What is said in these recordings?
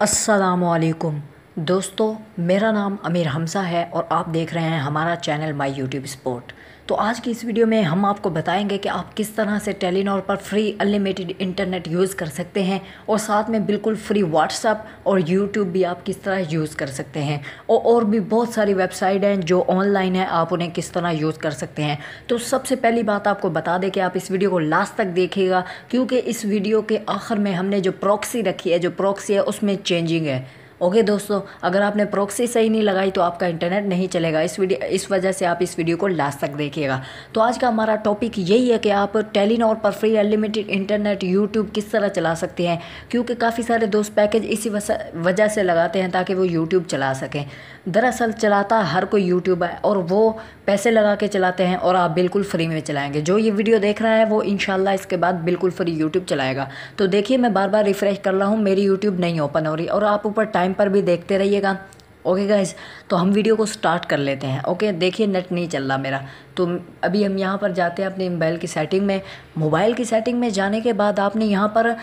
असलकुम दोस्तों मेरा नाम अमीर हमज़ा है और आप देख रहे हैं हमारा चैनल माय यूट्यूब स्पोर्ट। तो आज की इस वीडियो में हम आपको बताएँगे कि आप किस तरह से टेलीनॉर पर फ्री अनलिमिटेड इंटरनेट यूज़ कर सकते हैं और साथ में बिल्कुल फ्री व्हाट्सअप और यूट्यूब भी आप किस तरह यूज़ कर सकते हैं। और और भी बहुत सारी वेबसाइट हैं जो ऑनलाइन है, आप उन्हें किस तरह यूज़ कर सकते हैं। तो सबसे पहली बात आपको बता दें कि आप इस वीडियो को लास्ट तक देखिएगा, क्योंकि इस वीडियो के आखिर में हमने जो प्रॉक्सी रखी है, जो प्रॉक्सी है, उसमें चेंजिंग है। ओके दोस्तों, अगर आपने प्रोक्सी सही नहीं लगाई तो आपका इंटरनेट नहीं चलेगा। इस वीडियो, इस वजह से आप इस वीडियो को लास्ट तक देखिएगा। तो आज का हमारा टॉपिक यही है कि आप टेलीनॉर पर फ्री अनलिमिटेड इंटरनेट यूट्यूब किस तरह चला सकते हैं? क्योंकि काफ़ी सारे दोस्त पैकेज इसी वजह से लगाते हैं ताकि वो यूट्यूब चला सकें। दरअसल चलाता हर कोई यूट्यूब है और वो पैसे लगा के चलाते हैं और आप बिल्कुल फ्री में चलाएँगे। जो ये वीडियो देख रहा है वो इन इसके बाद बिल्कुल फ्री यूट्यूब चलाएगा। तो देखिए, मैं बार बार रिफ़्रेश कर रहा हूँ, मेरी यूट्यूब नहीं ओपन हो रही और आप ऊपर टाइम पर भी देखते रहिएगा। ओके गाइज़ तो हम वीडियो को स्टार्ट कर लेते हैं। ओके देखिए नेट नहीं चल रहा मेरा। तो अभी हम यहाँ पर जाते हैं अपने मोबाइल की सेटिंग में। मोबाइल की सेटिंग में जाने के बाद आपने यहाँ पर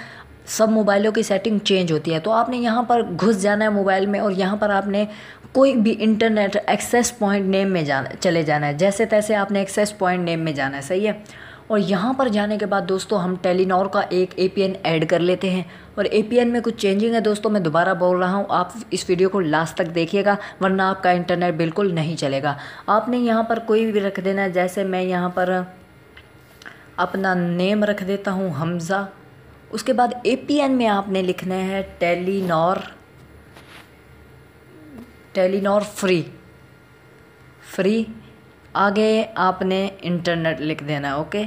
सब मोबाइलों की सेटिंग चेंज होती है। तो आपने यहाँ पर घुस जाना है मोबाइल में और यहाँ पर आपने कोई भी इंटरनेट एक्सेस पॉइंट नेम में जाना, चले जाना है। जैसे तैसे आपने एक्सेस पॉइंट नेम में जाना है। सही है? और यहाँ पर जाने के बाद दोस्तों हम टेलीनॉर का एक एपीएन ऐड कर लेते हैं। और एपीएन में कुछ चेंजिंग है दोस्तों, मैं दोबारा बोल रहा हूँ, आप इस वीडियो को लास्ट तक देखिएगा, वरना आपका इंटरनेट बिल्कुल नहीं चलेगा। आपने यहाँ पर कोई भी रख देना जैसे मैं यहाँ पर अपना नेम रख देता हूँ, हमज़ा। उसके बाद एपीएन में आपने लिखना है टेलीनॉर टेलीनॉर फ्री। फ्री आगे आपने इंटरनेट लिख देना, ओके?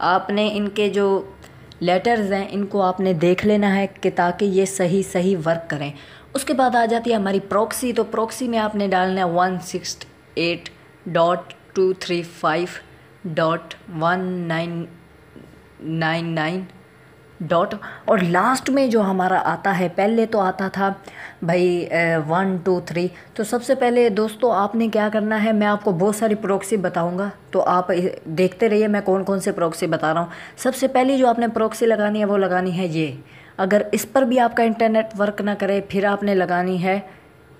आपने इनके जो लेटर्स हैं, इनको आपने देख लेना है कि ताकि ये सही सही वर्क करें। उसके बाद आ जाती है हमारी प्रॉक्सी तो प्रॉक्सी में आपने डालना है one six eight dot two three five dot one nine nine nine dot और लास्ट में जो हमारा आता है, पहले तो आता था भाई वन टू थ्री तो सबसे पहले, दोस्तों, आपने क्या करना है? मैं आपको बहुत सारी प्रोक्सी बताऊँगा। तो आप देखते रहिए मैं कौन कौन से प्रोक्सी बता रहा हूँ। सबसे पहली जो आपने प्रोक्सी लगानी है, वो लगानी है ये। अगर इस पर भी आपका इंटरनेट वर्क ना करे, फिर आपने लगानी है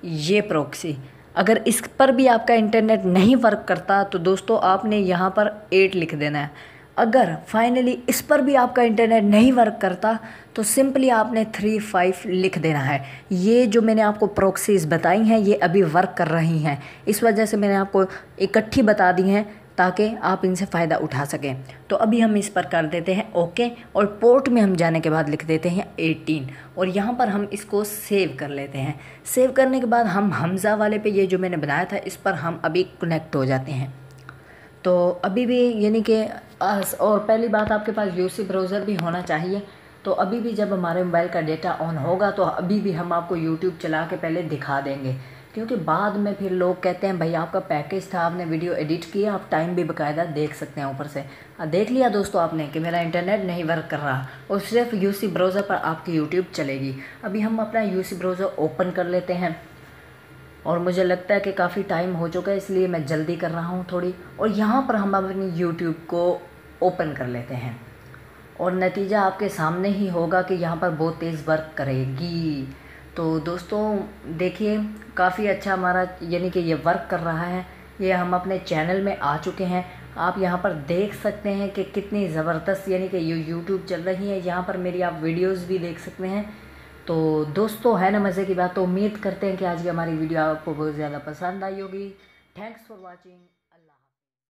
ये प्रोक्सी अगर इस पर भी आपका इंटरनेट नहीं वर्क करता तो दोस्तों, आपने यहाँ पर एट लिख देना है। अगर फाइनली इस पर भी आपका इंटरनेट नहीं वर्क करता तो सिंपली आपने थ्री फाइव लिख देना है। ये जो मैंने आपको प्रोक्सीज बताई हैं, ये अभी वर्क कर रही हैं। इस वजह से मैंने आपको इकट्ठी बता दी हैं, ताकि आप इनसे फ़ायदा उठा सकें। तो अभी हम इस पर कर देते हैं ओके और पोर्ट में हम जाने के बाद लिख देते हैं 18 और यहाँ पर हम इसको सेव कर लेते हैं। सेव करने के बाद हम हमज़ा वाले पे ये जो मैंने बनाया था, इस पर हम अभी कनेक्ट हो जाते हैं। तो अभी भी यानी कि और पहली बात आपके पास यूसी ब्राउज़र भी होना चाहिए। तो अभी भी जब हमारे मोबाइल का डेटा ऑन होगा तो अभी भी हम आपको यूट्यूब चला के पहले दिखा देंगे। क्योंकि बाद में फिर लोग कहते हैं, भाई, आपका पैकेज था, आपने वीडियो एडिट किया, आप टाइम भी बाकायदा देख सकते हैं ऊपर से। देख लिया दोस्तों आपने कि मेरा इंटरनेट नहीं वर्क कर रहा, और सिर्फ़ यूसी ब्राउज़र पर आपकी यूट्यूब चलेगी। अभी हम अपना यूसी ब्राउज़र ओपन कर लेते हैं। और मुझे लगता है कि काफ़ी टाइम हो चुका है, इसलिए मैं जल्दी कर रहा हूँ थोड़ी। और यहाँ पर हम अपनी यूट्यूब को ओपन कर लेते हैं। और नतीजा आपके सामने ही होगा कि यहाँ पर बहुत तेज़ वर्क करेगी। तो दोस्तों, देखिए, काफ़ी अच्छा हमारा, यानी कि ये वर्क कर रहा है। ये हम अपने चैनल में आ चुके हैं। आप यहाँ पर देख सकते हैं कि कितनी ज़बरदस्त, यानी कि ये यूट्यूब चल रही है। यहाँ पर मेरी आप वीडियोस भी देख सकते हैं। तो दोस्तों, है ना, मज़े की बात। तो उम्मीद करते हैं कि आज की हमारी वीडियो आपको बहुत ज़्यादा पसंद आई होगी। Thanks for watching